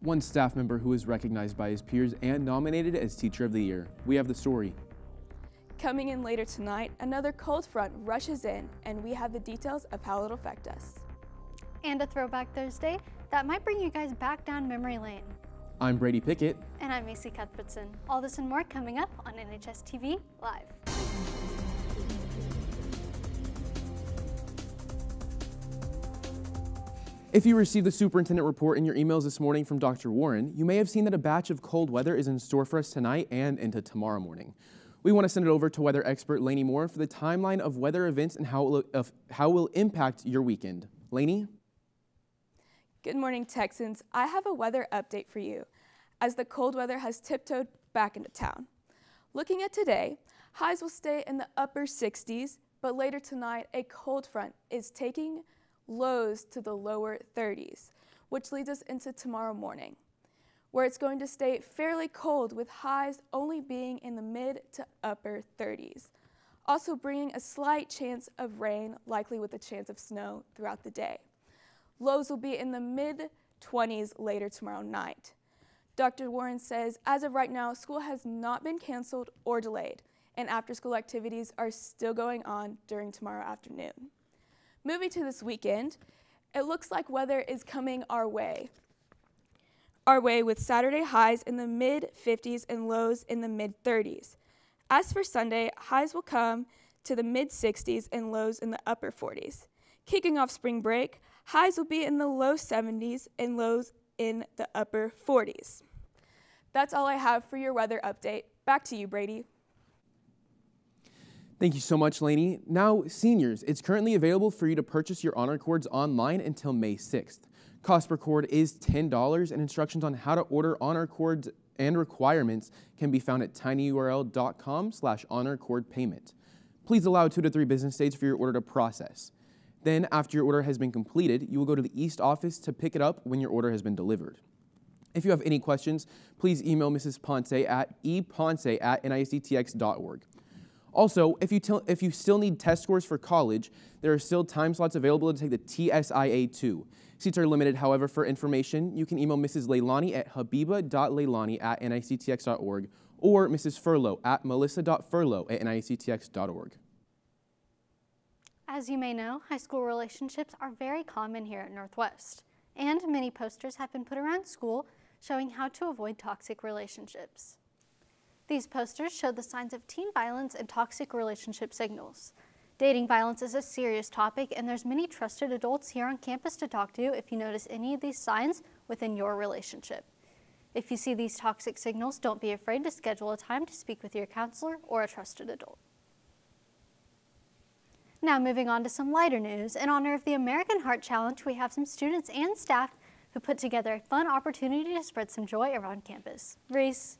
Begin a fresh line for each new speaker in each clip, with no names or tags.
one staff member who was recognized by his peers and nominated as Teacher of the Year. We have the story.
Coming in later tonight, another cold front rushes in, and we have the details of how it'll affect us.
And a Throwback Thursday that might bring you guys back down memory lane.
I'm Brady Pickett.
And I'm Macy Cuthbertson. All this and more coming up on NHS TV Live.
If you received the superintendent report in your emails this morning from Dr. Warren, you may have seen that a batch of cold weather is in store for us tonight and into tomorrow morning. We want to send it over to weather expert Lainey Moore for the timeline of weather events and how it will, of how it will impact your weekend. Lainey?
Good morning, Texans. I have a weather update for you as the cold weather has tiptoed back into town. Looking at today, highs will stay in the upper 60s, but later tonight, a cold front is taking lows to the lower 30s, which leads us into tomorrow morning, where it's going to stay fairly cold with highs only being in the mid to upper 30s, also bringing a slight chance of rain, likely with a chance of snow throughout the day. Lows will be in the mid 20s later tomorrow night. Dr. Warren says as of right now, school has not been canceled or delayed, and after school activities are still going on during tomorrow afternoon. Moving to this weekend, it looks like weather is coming our way. Our way with Saturday highs in the mid 50s and lows in the mid 30s. As for Sunday, highs will come to the mid 60s and lows in the upper 40s. Kicking off spring break, highs will be in the low 70s and lows in the upper 40s. That's all I have for your weather update. Back to you, Brady.
Thank you so much, Lainey. Now, seniors, it's currently available for you to purchase your honor cords online until May 6th. Cost per cord is $10, and instructions on how to order honor cords and requirements can be found at tinyurl.com slash honor cord payment. Please allow two to three business days for your order to process. Then, after your order has been completed, you will go to the East office to pick it up when your order has been delivered. If you have any questions, please email Mrs. Ponce at eponce at nisdtx.org. Also, if you, if you still need test scores for college, there are still time slots available to take the TSIA2. Seats are limited, however, for information, you can email Mrs. Leilani at habiba.leilani at nictx.org or Mrs. Furlow at melissa.furlow at nictx.org.
As you may know, high school relationships are very common here at Northwest, and many posters have been put around school showing how to avoid toxic relationships. These posters show the signs of teen violence and toxic relationship signals. Dating violence is a serious topic and there's many trusted adults here on campus to talk to if you notice any of these signs within your relationship. If you see these toxic signals, don't be afraid to schedule a time to speak with your counselor or a trusted adult. Now moving on to some lighter news, in honor of the American Heart Challenge, we have some students and staff who put together a fun opportunity to spread some joy around campus. Reese.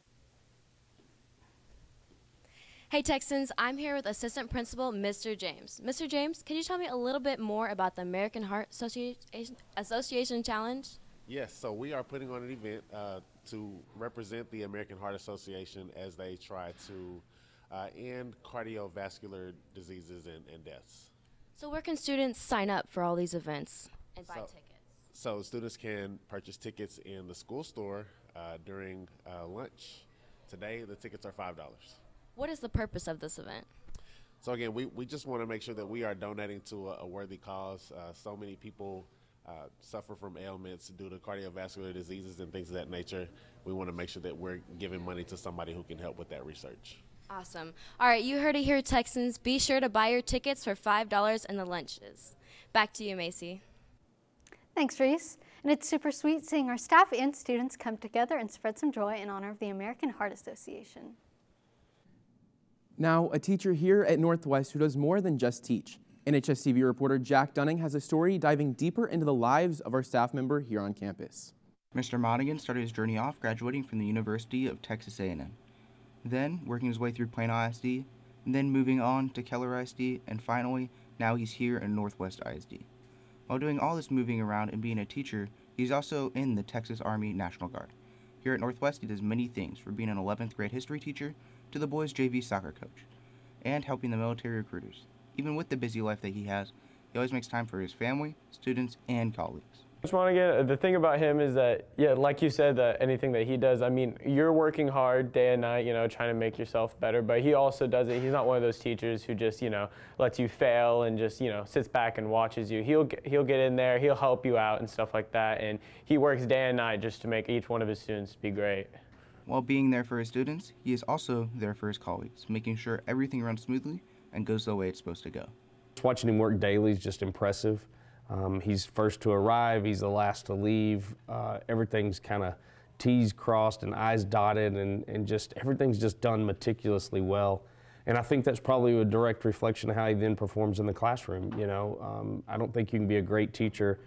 Hey Texans, I'm here with Assistant Principal Mr. James. Mr. James, can you tell me a little bit more about the American Heart Association, Association Challenge?
Yes, so we are putting on an event uh, to represent the American Heart Association as they try to uh, end cardiovascular diseases and, and, deaths.
So where can students sign up for all these events and buy
so,
tickets?
So students can purchase tickets in the school store uh, during uh, lunch. Today, the tickets are $5.
What is the purpose of this event?
So again, we, we just want to make sure that we are donating to a, a worthy cause. Uh, so many people uh, suffer from ailments due to cardiovascular diseases and things of that nature. We want to make sure that we're giving money to somebody who can help with that research.
Awesome. All right, you heard it here, Texans. Be sure to buy your tickets for $5 and the lunches. Back to you, Macy.
Thanks, Reese. And it's super sweet seeing our staff and students come together and spread some joy in honor of the American Heart Association.
Now, a teacher here at Northwest who does more than just teach. NHS TV reporter Jack Dunning has a story diving deeper into the lives of our staff member here on campus.
Mr. Monaghan started his journey off graduating from the University of Texas A&M, then working his way through Plano ISD, and then moving on to Keller ISD, and finally, now he's here in Northwest ISD. While doing all this moving around and being a teacher, he's also in the Texas Army National Guard. Here at Northwest, he does many things, from being an 11th grade history teacher to the boys' JV soccer coach, and helping the military recruiters. Even with the busy life that he has, he always makes time for his family, students, and colleagues.
Coach Monaghan, the thing about him is that, yeah, like you said, that anything that he does, I mean, you're working hard day and night, you know, trying to make yourself better, but he also does it. He's not one of those teachers who just, you know, lets you fail and just, you know, sits back and watches you. He'll, he'll get in there, he'll help you out and stuff like that, and he works day and night just to make each one of his students be great.
While being there for his students, he is also there for his colleagues, making sure everything runs smoothly and goes the way it's supposed to go.
Watching him work daily is just impressive. Um, he's first to arrive, he's the last to leave. Uh, everything's kind of T's crossed and I's dotted, and, and just everything's just done meticulously well. And I think that's probably a direct reflection of how he then performs in the classroom. You know, um, I don't think you can be a great teacher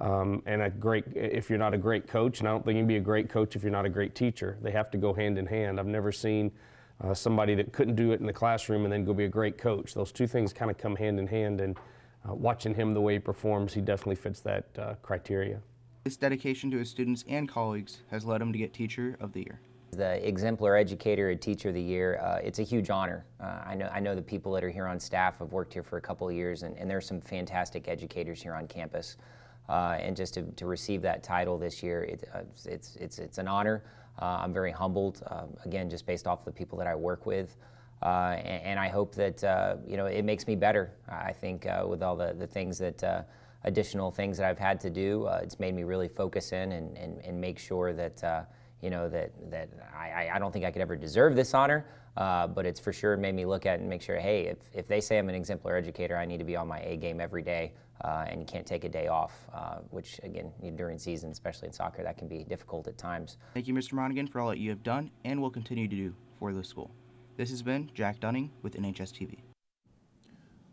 um, and a great if you're not a great coach, and I don't think you can be a great coach if you're not a great teacher. They have to go hand in hand. I've never seen uh, somebody that couldn't do it in the classroom and then go be a great coach. Those two things kind of come hand in hand, and uh, watching him the way he performs, he definitely fits that uh, criteria.
This dedication to his students and colleagues has led him to get Teacher of the Year.
The exemplar educator and teacher of the year, uh, it's a huge honor. Uh, I know I know the people that are here on staff have worked here for a couple of years, and, and there's some fantastic educators here on campus. Uh, and just to, to, receive that title this year, it, uh, it's, it's, it's an honor. Uh, I'm very humbled, um, again, just based off the people that I work with. Uh, and, and, I hope that uh, you know it makes me better. I think uh, with all the, the things that uh, additional things that I've had to do, uh, it's made me really focus in and, and, and make sure that uh, you know that that I, I don't think I could ever deserve this honor, uh, but it's for sure made me look at it and make sure, hey, if, if they say I'm an exemplar educator, I need to be on my A game every day, uh, and you can't take a day off, uh, which again during season, especially in soccer, that can be difficult at times.
Thank you, Mr. Monaghan, for all that you have done and will continue to do for the school. This has been Jack Dunning with NHS TV.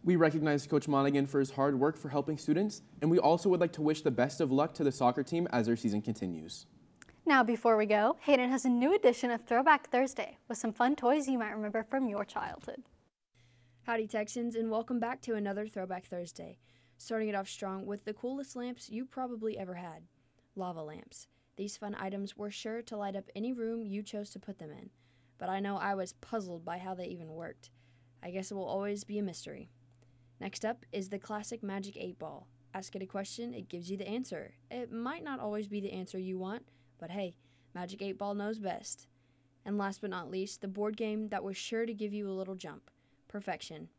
We recognize Coach Monaghan for his hard work for helping students, and we also would like to wish the best of luck to the soccer team as their season continues.
Now, before we go, Hayden has a new edition of Throwback Thursday with some fun toys you might remember from your childhood.
Howdy, Texans, and welcome back to another Throwback Thursday. Starting it off strong with the coolest lamps you probably ever had lava lamps. These fun items were sure to light up any room you chose to put them in but I know I was puzzled by how they even worked. I guess it will always be a mystery. Next up is the classic Magic 8 Ball. Ask it a question, it gives you the answer. It might not always be the answer you want, but hey, Magic 8 Ball knows best. And last but not least, the board game that was sure to give you a little jump Perfection.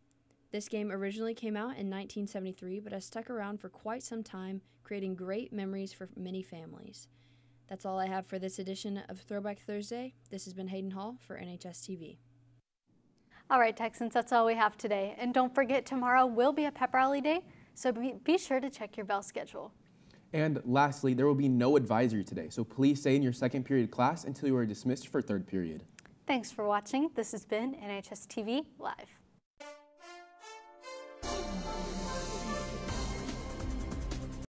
This game originally came out in 1973 but has stuck around for quite some time, creating great memories for many families. That's all I have for this edition of Throwback Thursday. This has been Hayden Hall for NHS TV.
All right, Texans, that's all we have today. And don't forget, tomorrow will be a pep rally day, so be, be sure to check your bell schedule.
And lastly, there will be no advisory today, so please stay in your second period class until you are dismissed for third period.
Thanks for watching. This has been NHS TV Live.